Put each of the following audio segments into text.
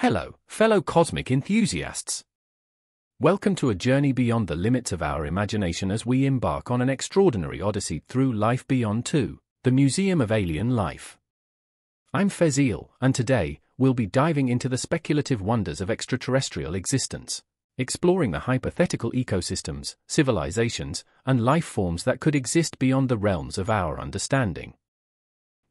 Hello, fellow cosmic enthusiasts. Welcome to a journey beyond the limits of our imagination as we embark on an extraordinary odyssey through Life Beyond 2, the Museum of Alien Life. I'm Fazeel, and today, we'll be diving into the speculative wonders of extraterrestrial existence, exploring the hypothetical ecosystems, civilizations, and life forms that could exist beyond the realms of our understanding.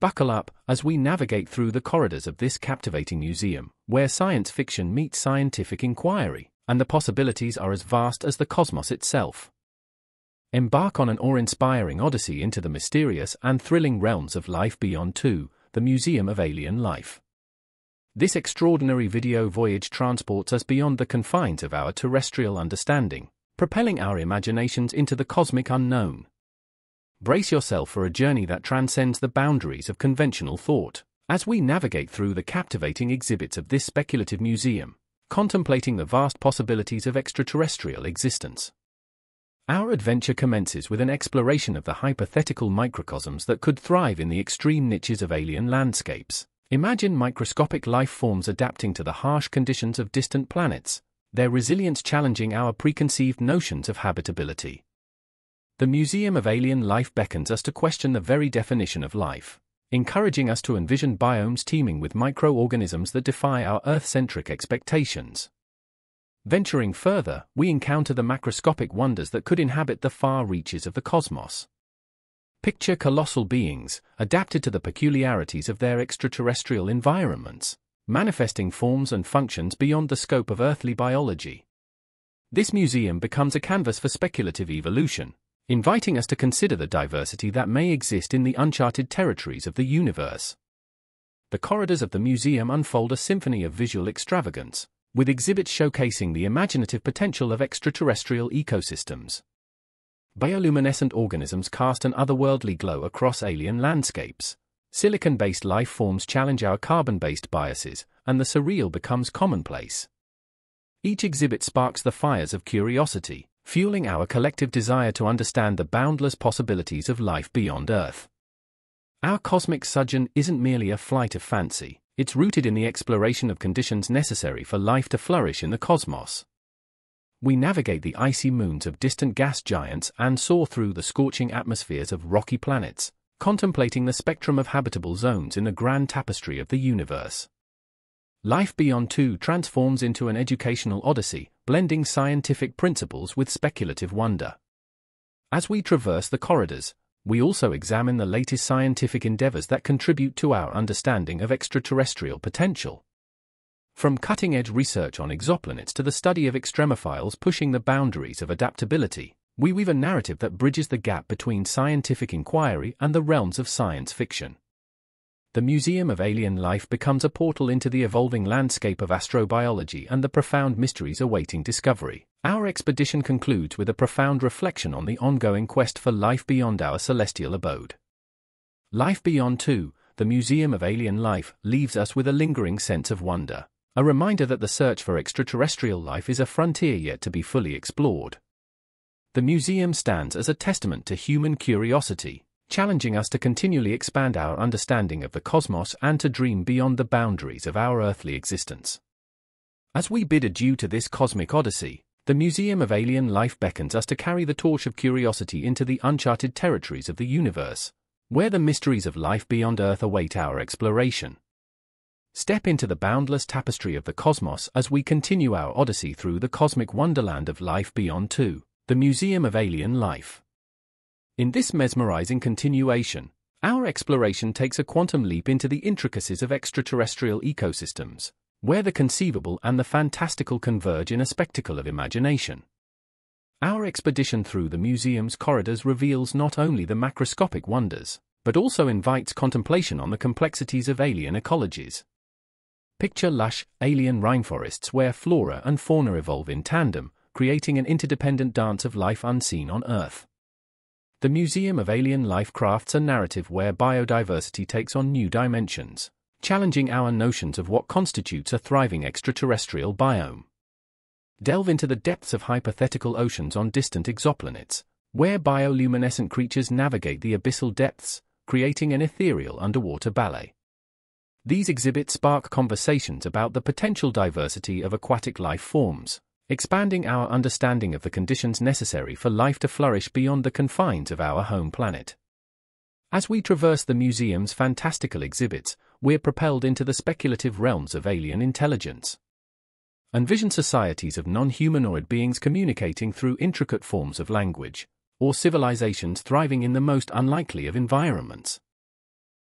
Buckle up as we navigate through the corridors of this captivating museum, where science fiction meets scientific inquiry, and the possibilities are as vast as the cosmos itself. Embark on an awe-inspiring odyssey into the mysterious and thrilling realms of life beyond 2, the Museum of Alien Life. This extraordinary video voyage transports us beyond the confines of our terrestrial understanding, propelling our imaginations into the cosmic unknown. Brace yourself for a journey that transcends the boundaries of conventional thought, as we navigate through the captivating exhibits of this speculative museum, contemplating the vast possibilities of extraterrestrial existence. Our adventure commences with an exploration of the hypothetical microcosms that could thrive in the extreme niches of alien landscapes. Imagine microscopic life forms adapting to the harsh conditions of distant planets, their resilience challenging our preconceived notions of habitability. The Museum of Alien Life beckons us to question the very definition of life, encouraging us to envision biomes teeming with microorganisms that defy our Earth-centric expectations. Venturing further, we encounter the macroscopic wonders that could inhabit the far reaches of the cosmos. Picture colossal beings, adapted to the peculiarities of their extraterrestrial environments, manifesting forms and functions beyond the scope of earthly biology. This museum becomes a canvas for speculative evolution, inviting us to consider the diversity that may exist in the uncharted territories of the universe. The corridors of the museum unfold a symphony of visual extravagance, with exhibits showcasing the imaginative potential of extraterrestrial ecosystems. Bioluminescent organisms cast an otherworldly glow across alien landscapes. Silicon-based life forms challenge our carbon-based biases, and the surreal becomes commonplace. Each exhibit sparks the fires of curiosity, fueling our collective desire to understand the boundless possibilities of life beyond Earth. Our cosmic sojourn isn't merely a flight of fancy, it's rooted in the exploration of conditions necessary for life to flourish in the cosmos. We navigate the icy moons of distant gas giants and soar through the scorching atmospheres of rocky planets, contemplating the spectrum of habitable zones in the grand tapestry of the universe. Life Beyond 2 transforms into an educational odyssey, blending scientific principles with speculative wonder. As we traverse the corridors, we also examine the latest scientific endeavors that contribute to our understanding of extraterrestrial potential. From cutting-edge research on exoplanets to the study of extremophiles pushing the boundaries of adaptability, we weave a narrative that bridges the gap between scientific inquiry and the realms of science fiction the Museum of Alien Life becomes a portal into the evolving landscape of astrobiology and the profound mysteries awaiting discovery. Our expedition concludes with a profound reflection on the ongoing quest for life beyond our celestial abode. Life Beyond 2, the Museum of Alien Life, leaves us with a lingering sense of wonder, a reminder that the search for extraterrestrial life is a frontier yet to be fully explored. The museum stands as a testament to human curiosity, challenging us to continually expand our understanding of the cosmos and to dream beyond the boundaries of our earthly existence. As we bid adieu to this cosmic odyssey, the Museum of Alien Life beckons us to carry the torch of curiosity into the uncharted territories of the universe, where the mysteries of life beyond Earth await our exploration. Step into the boundless tapestry of the cosmos as we continue our odyssey through the cosmic wonderland of life beyond 2, the Museum of Alien Life. In this mesmerizing continuation, our exploration takes a quantum leap into the intricacies of extraterrestrial ecosystems, where the conceivable and the fantastical converge in a spectacle of imagination. Our expedition through the museum's corridors reveals not only the macroscopic wonders, but also invites contemplation on the complexities of alien ecologies. Picture lush, alien rainforests where flora and fauna evolve in tandem, creating an interdependent dance of life unseen on Earth. The Museum of Alien Life crafts a narrative where biodiversity takes on new dimensions, challenging our notions of what constitutes a thriving extraterrestrial biome. Delve into the depths of hypothetical oceans on distant exoplanets, where bioluminescent creatures navigate the abyssal depths, creating an ethereal underwater ballet. These exhibits spark conversations about the potential diversity of aquatic life forms, expanding our understanding of the conditions necessary for life to flourish beyond the confines of our home planet. As we traverse the museum's fantastical exhibits, we're propelled into the speculative realms of alien intelligence. Envision societies of non-humanoid beings communicating through intricate forms of language, or civilizations thriving in the most unlikely of environments.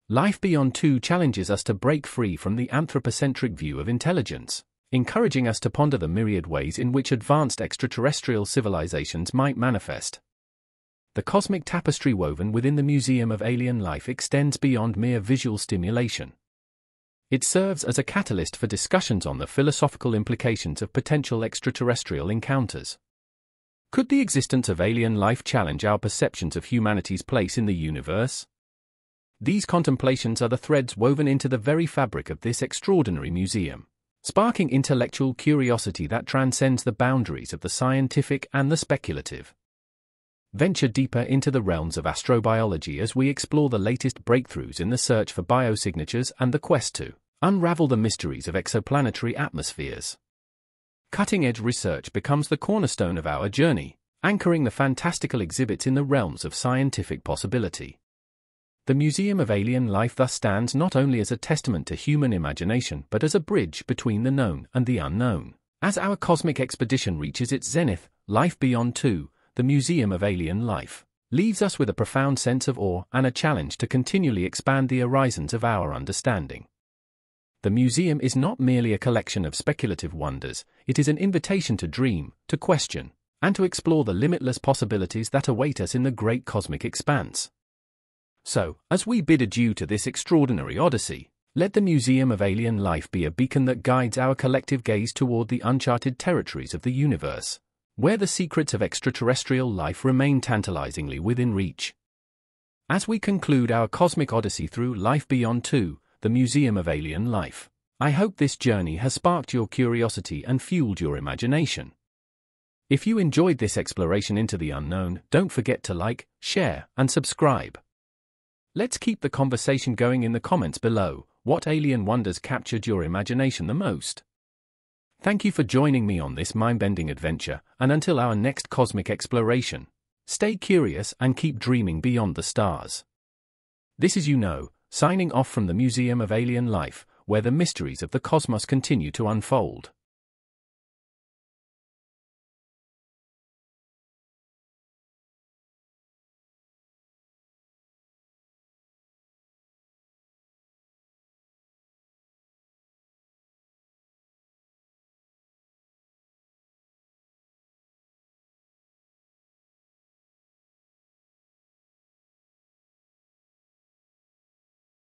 Life Beyond 2 challenges us to break free from the anthropocentric view of intelligence, encouraging us to ponder the myriad ways in which advanced extraterrestrial civilizations might manifest. The cosmic tapestry woven within the Museum of Alien Life extends beyond mere visual stimulation. It serves as a catalyst for discussions on the philosophical implications of potential extraterrestrial encounters. Could the existence of alien life challenge our perceptions of humanity's place in the universe? These contemplations are the threads woven into the very fabric of this extraordinary museum, sparking intellectual curiosity that transcends the boundaries of the scientific and the speculative. Venture deeper into the realms of astrobiology as we explore the latest breakthroughs in the search for biosignatures and the quest to unravel the mysteries of exoplanetary atmospheres. Cutting edge research becomes the cornerstone of our journey, anchoring the fantastical exhibits in the realms of scientific possibility. The Museum of Alien Life thus stands not only as a testament to human imagination but as a bridge between the known and the unknown. As our cosmic expedition reaches its zenith, Life Beyond 2, the Museum of Alien Life, leaves us with a profound sense of awe and a challenge to continually expand the horizons of our understanding. The museum is not merely a collection of speculative wonders, it is an invitation to dream, to question, and to explore the limitless possibilities that await us in the great cosmic expanse. So, as we bid adieu to this extraordinary odyssey, let the Museum of Alien Life be a beacon that guides our collective gaze toward the uncharted territories of the universe, where the secrets of extraterrestrial life remain tantalizingly within reach. As we conclude our cosmic odyssey through Life Beyond 2, the Museum of Alien Life, I hope this journey has sparked your curiosity and fueled your imagination. If you enjoyed this exploration into the unknown, don't forget to like, share, and subscribe. Let's keep the conversation going in the comments below. What alien wonders captured your imagination the most? Thank you for joining me on this mind-bending adventure, and until our next cosmic exploration, stay curious and keep dreaming beyond the stars. This is You Know, signing off from the Museum of Alien Life, where the mysteries of the cosmos continue to unfold.